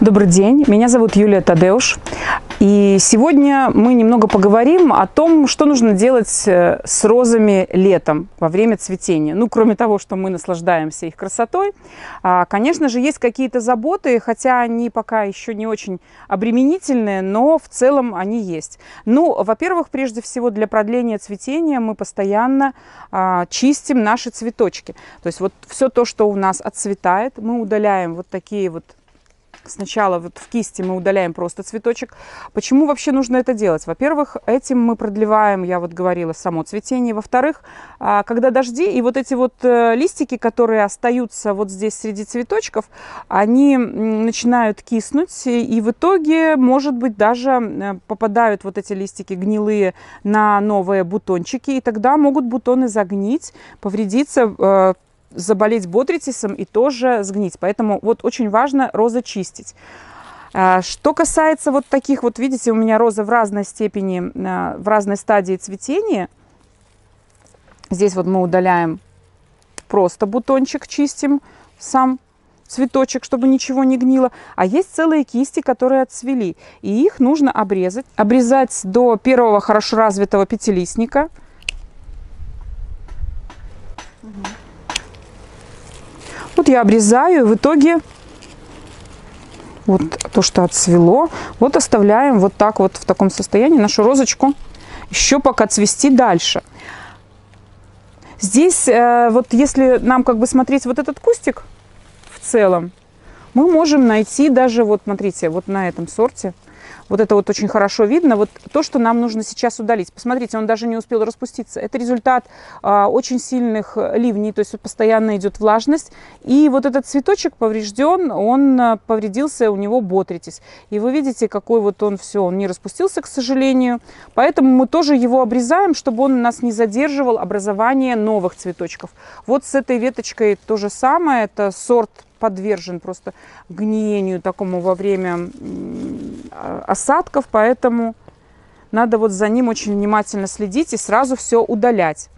Добрый день, меня зовут Юлия Тадеуш. И сегодня мы немного поговорим о том, что нужно делать э, с розами летом во время цветения. Ну, кроме того, что мы наслаждаемся их красотой, а, конечно же, есть какие-то заботы, хотя они пока еще не очень обременительные, но в целом они есть. Ну, во-первых, прежде всего для продления цветения мы постоянно а, чистим наши цветочки. То есть вот все то, что у нас отцветает, мы удаляем вот такие вот Сначала вот в кисти мы удаляем просто цветочек. Почему вообще нужно это делать? Во-первых, этим мы продлеваем, я вот говорила, само цветение. Во-вторых, а, когда дожди, и вот эти вот э, листики, которые остаются вот здесь среди цветочков, они начинают киснуть, и в итоге, может быть, даже попадают вот эти листики гнилые на новые бутончики, и тогда могут бутоны загнить, повредиться, э, заболеть ботритисом и тоже сгнить. Поэтому вот очень важно розы чистить. А, что касается вот таких вот, видите, у меня розы в разной степени, а, в разной стадии цветения. Здесь вот мы удаляем просто бутончик, чистим сам цветочек, чтобы ничего не гнило. А есть целые кисти, которые отцвели. И их нужно обрезать. Обрезать до первого хорошо развитого пятилистника. Угу. Я обрезаю, и в итоге вот то, что отцвело, вот оставляем вот так вот в таком состоянии нашу розочку еще пока цвести дальше. Здесь э, вот если нам как бы смотреть вот этот кустик в целом, мы можем найти даже вот смотрите вот на этом сорте вот это вот очень хорошо видно. Вот то, что нам нужно сейчас удалить. Посмотрите, он даже не успел распуститься. Это результат а, очень сильных ливней, то есть постоянно идет влажность. И вот этот цветочек поврежден, он а, повредился, у него ботритесь. И вы видите, какой вот он все, он не распустился, к сожалению. Поэтому мы тоже его обрезаем, чтобы он нас не задерживал образование новых цветочков. Вот с этой веточкой то же самое. Это сорт подвержен просто гниению такому во время осадков, поэтому надо вот за ним очень внимательно следить и сразу все удалять.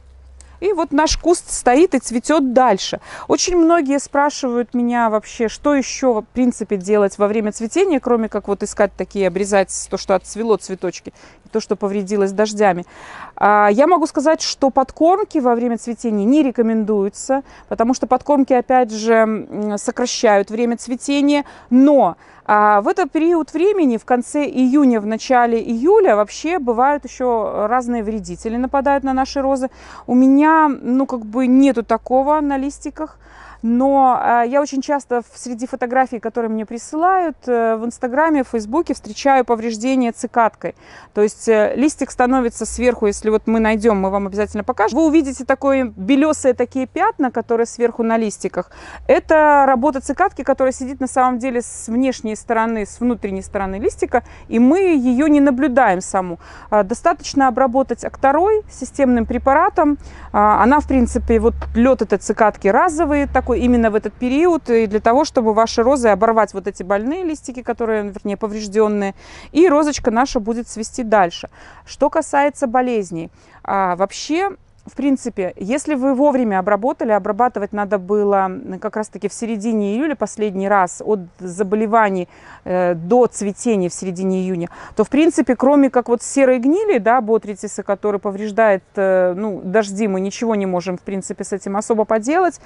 И вот наш куст стоит и цветет дальше. Очень многие спрашивают меня вообще, что еще в принципе делать во время цветения, кроме как вот искать такие, обрезать то, что отцвело цветочки, то, что повредилось дождями. А, я могу сказать, что подкормки во время цветения не рекомендуются, потому что подкормки, опять же, сокращают время цветения, но в этот период времени, в конце июня, в начале июля, вообще бывают еще разные вредители, нападают на наши розы. У меня, ну, как бы нету такого на листиках. Но э, я очень часто среди фотографий, которые мне присылают э, в Инстаграме, в Фейсбуке, встречаю повреждение цикаткой. То есть э, листик становится сверху, если вот мы найдем, мы вам обязательно покажем. Вы увидите такое белесые такие пятна, которые сверху на листиках. Это работа цикатки, которая сидит на самом деле с внешней стороны, с внутренней стороны листика, и мы ее не наблюдаем саму. Достаточно обработать акторой системным препаратом. Она, в принципе, вот лед этой цикатки разовый такой, такой именно в этот период, и для того, чтобы ваши розы оборвать вот эти больные листики, которые, вернее, поврежденные, и розочка наша будет цвести дальше. Что касается болезней, а, вообще в принципе, если вы вовремя обработали, обрабатывать надо было как раз-таки в середине июля последний раз от заболеваний э, до цветения в середине июня, то в принципе, кроме как вот серой гнили, да, ботритиса, который повреждает, э, ну, дожди, мы ничего не можем в принципе с этим особо поделать,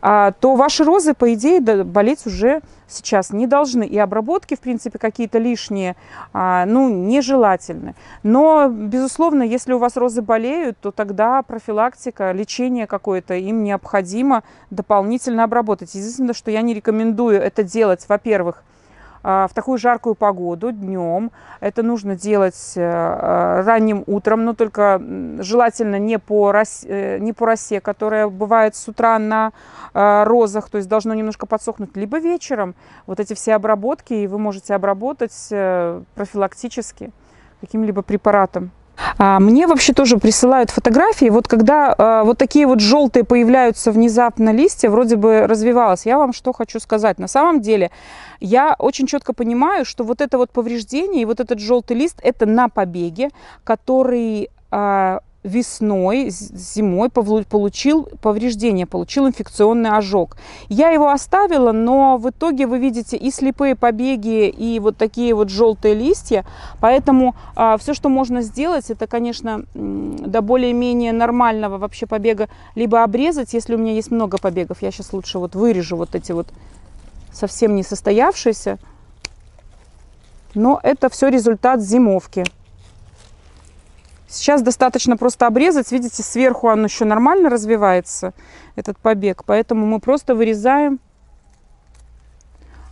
э, то ваши розы, по идее, болеть уже сейчас не должны. И обработки, в принципе, какие-то лишние, а, ну, нежелательны. Но, безусловно, если у вас розы болеют, то тогда профилактика, лечение какое-то им необходимо дополнительно обработать. Единственное, что я не рекомендую это делать, во-первых, а, в такую жаркую погоду днем. Это нужно делать э, э, ранним утром, но только желательно не по, росе, э, не по росе, которая бывает с утра на розах, то есть должно немножко подсохнуть, либо вечером. Вот эти все обработки, вы можете обработать профилактически каким-либо препаратом. А, мне вообще тоже присылают фотографии. Вот когда а, вот такие вот желтые появляются внезапно листья, вроде бы развивалось. Я вам что хочу сказать. На самом деле я очень четко понимаю, что вот это вот повреждение и вот этот желтый лист это на побеге, который а, весной, зимой получил повреждение, получил инфекционный ожог. Я его оставила, но в итоге вы видите и слепые побеги, и вот такие вот желтые листья. Поэтому а, все, что можно сделать, это, конечно, до более-менее нормального вообще побега либо обрезать, если у меня есть много побегов. Я сейчас лучше вот вырежу вот эти вот совсем не состоявшиеся. Но это все результат зимовки. Сейчас достаточно просто обрезать. Видите, сверху он еще нормально развивается, этот побег. Поэтому мы просто вырезаем.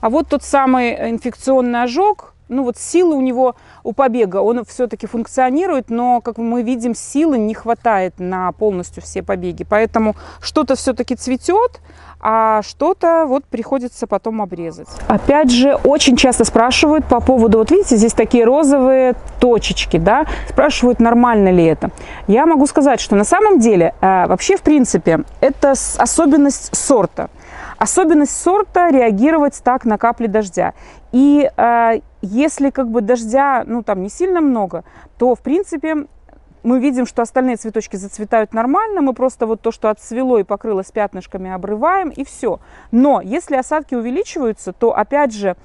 А вот тот самый инфекционный ожог, ну вот силы у него, у побега, он все-таки функционирует, но, как мы видим, силы не хватает на полностью все побеги. Поэтому что-то все-таки цветет, а что-то вот приходится потом обрезать. Опять же, очень часто спрашивают по поводу, вот видите, здесь такие розовые точечки, да, спрашивают, нормально ли это. Я могу сказать, что на самом деле, э, вообще, в принципе, это особенность сорта. Особенность сорта реагировать так на капли дождя. И э, если как бы дождя, ну там не сильно много, то в принципе мы видим, что остальные цветочки зацветают нормально, мы просто вот то, что отцвело и покрылось пятнышками, обрываем и все. Но если осадки увеличиваются, то опять же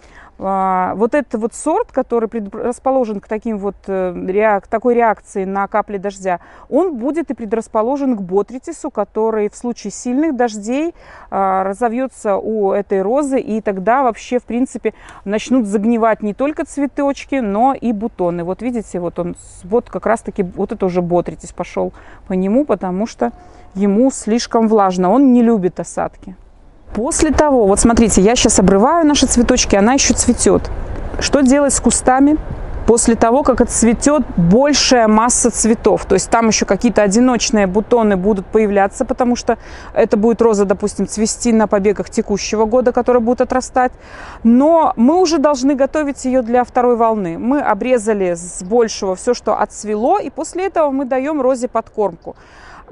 вот этот вот сорт, который предрасположен к таким вот э, реак, такой реакции на капли дождя, он будет и предрасположен к ботритису, который в случае сильных дождей а, разовьется у этой розы, и тогда вообще, в принципе, начнут загнивать не только цветочки, но и бутоны. Вот видите, вот он, вот как раз-таки, вот это уже ботритис пошел по нему, потому что ему слишком влажно, он не любит осадки. После того, вот смотрите, я сейчас обрываю наши цветочки, она еще цветет. Что делать с кустами? После того, как отцветет большая масса цветов, то есть там еще какие-то одиночные бутоны будут появляться, потому что это будет роза, допустим, цвести на побегах текущего года, которые будут отрастать. Но мы уже должны готовить ее для второй волны. Мы обрезали с большего все, что отцвело, и после этого мы даем розе подкормку.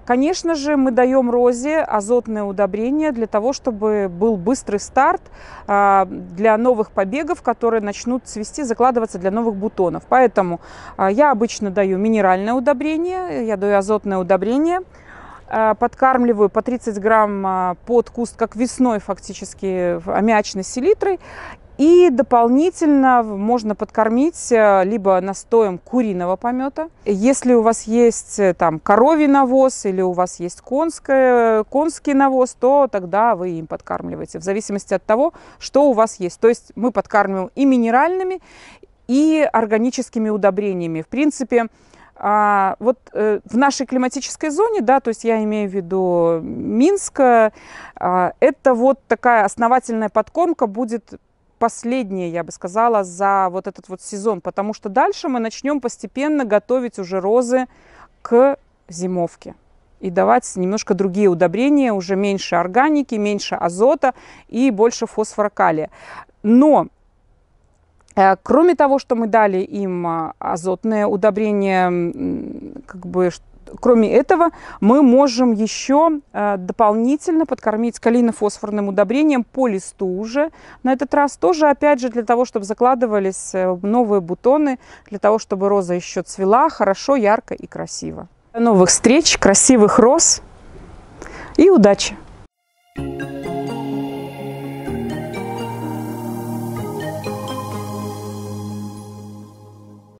Конечно же, мы даем розе азотное удобрение для того, чтобы был быстрый старт а, для новых побегов, которые начнут цвести, закладываться для новых бутонов. Поэтому а, я обычно даю минеральное удобрение, я даю азотное удобрение а, подкармливаю по 30 грамм под куст, как весной фактически, аммиачной селитрой. И дополнительно можно подкормить э, либо настоем куриного помета. Если у вас есть э, там коровий навоз или у вас есть конское, конский навоз, то тогда вы им подкармливаете, в зависимости от того, что у вас есть. То есть мы подкармливаем и минеральными, и органическими удобрениями. В принципе, а, вот э, в нашей климатической зоне, да, то есть я имею в виду Минск, а, это вот такая основательная подкормка будет последнее, я бы сказала, за вот этот вот сезон, потому что дальше мы начнем постепенно готовить уже розы к зимовке и давать немножко другие удобрения, уже меньше органики, меньше азота и больше фосфора калия. Но э, Кроме того, что мы дали им а, азотное удобрение, как бы Кроме этого, мы можем еще э, дополнительно подкормить калийно-фосфорным удобрением по листу уже. На этот раз тоже, опять же, для того, чтобы закладывались э, новые бутоны, для того, чтобы роза еще цвела хорошо, ярко и красиво. До новых встреч, красивых роз и удачи! thank you